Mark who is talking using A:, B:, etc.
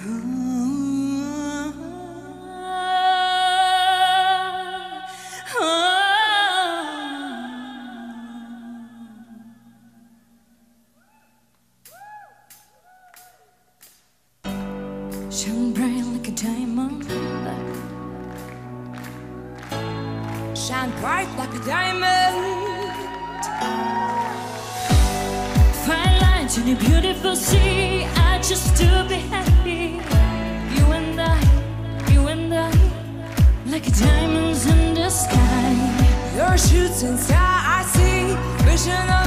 A: Shine bright like a diamond. Shine bright like a diamond. In beautiful sea. I just to be happy.
B: Shooting star, I see vision